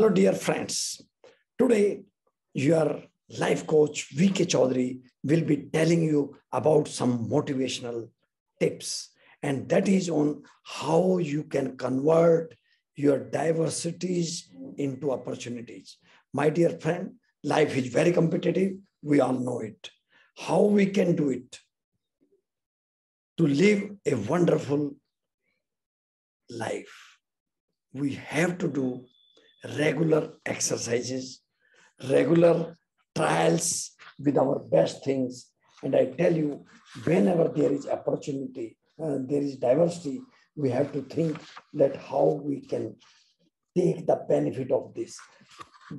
Hello, dear friends. Today, your life coach, VK Chaudhry, will be telling you about some motivational tips. And that is on how you can convert your diversities into opportunities. My dear friend, life is very competitive. We all know it. How we can do it to live a wonderful life. We have to do regular exercises, regular trials with our best things. And I tell you, whenever there is opportunity, uh, there is diversity, we have to think that how we can take the benefit of this.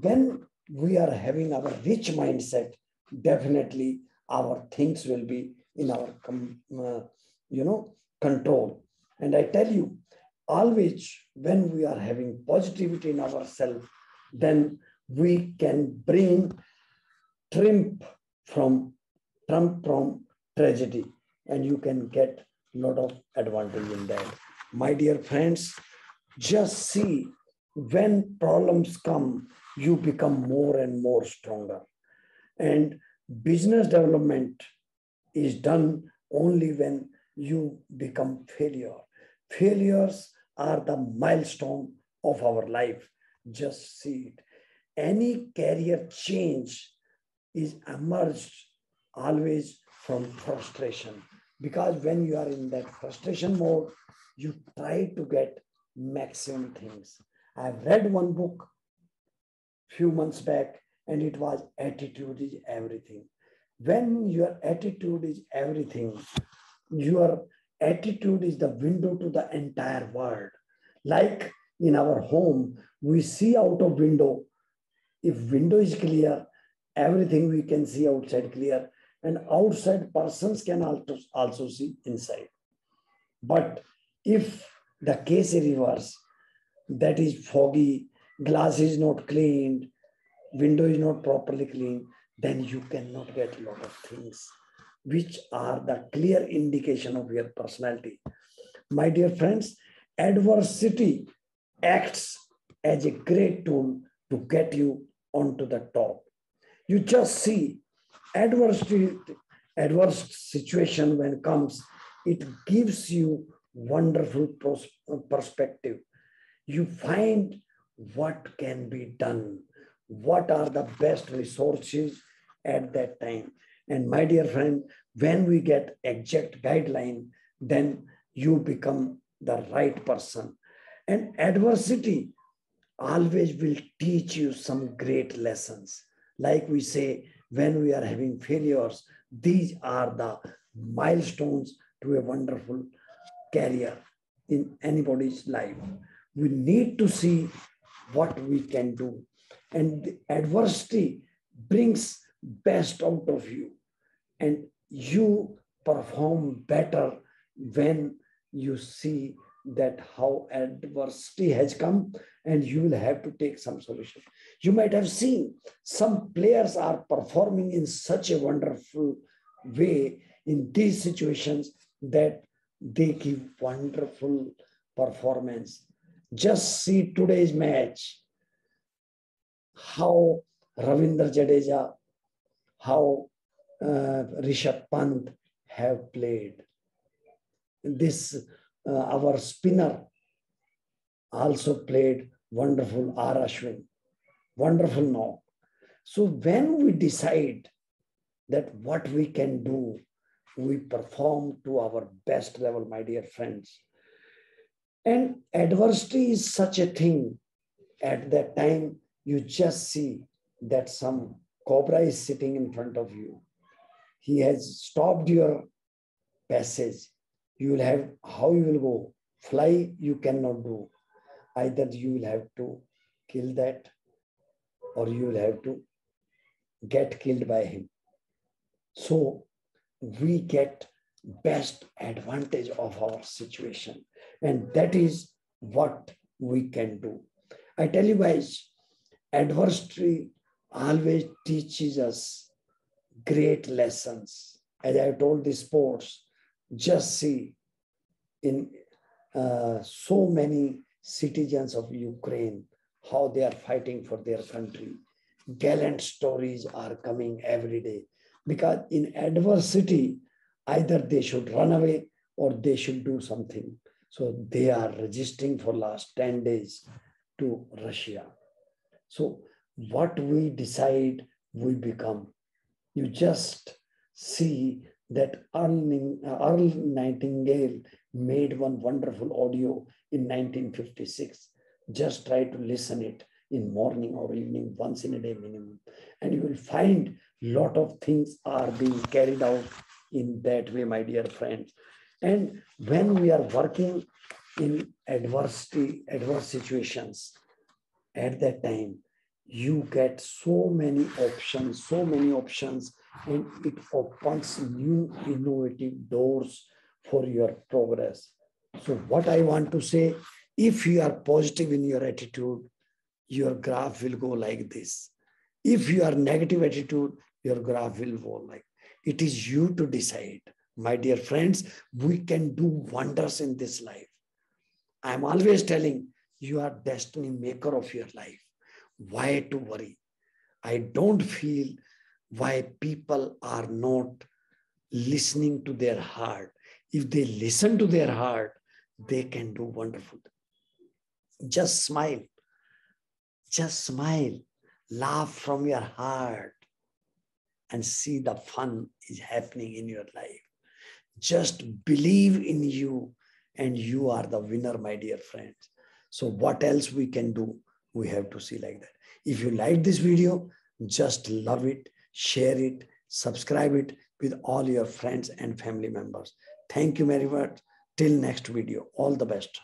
When we are having our rich mindset, definitely our things will be in our, uh, you know, control. And I tell you, always when we are having positivity in ourselves, then we can bring triumph from trump from tragedy, and you can get a lot of advantage in that. My dear friends, just see when problems come, you become more and more stronger. And business development is done only when you become failure. Failures are the milestone of our life. Just see it. Any career change is emerged always from frustration. Because when you are in that frustration mode, you try to get maximum things. I've read one book few months back, and it was attitude is everything. When your attitude is everything, your attitude is the window to the entire world. Like in our home, we see out of window. If window is clear, everything we can see outside clear. And outside persons can also, also see inside. But if the case is reverse, that is foggy, glass is not cleaned, window is not properly cleaned, then you cannot get a lot of things which are the clear indication of your personality. My dear friends, adversity acts as a great tool to get you onto the top. You just see adversity, adverse situation when comes, it gives you wonderful perspective. You find what can be done, what are the best resources at that time and my dear friend, when we get exact guideline, then you become the right person. And adversity always will teach you some great lessons. Like we say, when we are having failures, these are the milestones to a wonderful career in anybody's life. We need to see what we can do. And adversity brings best out of you and you perform better when you see that how adversity has come and you will have to take some solution. You might have seen some players are performing in such a wonderful way in these situations that they give wonderful performance. Just see today's match. How ravindra jadeja how uh, Rishabh Pant have played. This, uh, our spinner also played wonderful R. Ashwin, wonderful knock. So when we decide that what we can do, we perform to our best level, my dear friends. And adversity is such a thing. At that time, you just see that some cobra is sitting in front of you he has stopped your passage. You will have how you will go. Fly, you cannot do. Either you will have to kill that or you will have to get killed by him. So we get best advantage of our situation. And that is what we can do. I tell you guys, adversity always teaches us great lessons. As I told the sports, just see in uh, so many citizens of Ukraine how they are fighting for their country. Gallant stories are coming every day because in adversity, either they should run away or they should do something. So they are resisting for last 10 days to Russia. So what we decide, we become. You just see that Earl, uh, Earl Nightingale made one wonderful audio in 1956. Just try to listen it in morning or evening, once in a day minimum. And you will find lot of things are being carried out in that way, my dear friends. And when we are working in adversity, adverse situations, at that time, you get so many options, so many options, and it opens new innovative doors for your progress. So, what I want to say if you are positive in your attitude, your graph will go like this. If you are negative attitude, your graph will go like it is you to decide. My dear friends, we can do wonders in this life. I'm always telling you are destiny maker of your life. Why to worry? I don't feel why people are not listening to their heart. If they listen to their heart, they can do wonderful. Just smile. Just smile. Laugh from your heart and see the fun is happening in your life. Just believe in you and you are the winner, my dear friends. So what else we can do? We have to see like that. If you like this video, just love it, share it, subscribe it with all your friends and family members. Thank you very much. Till next video. All the best.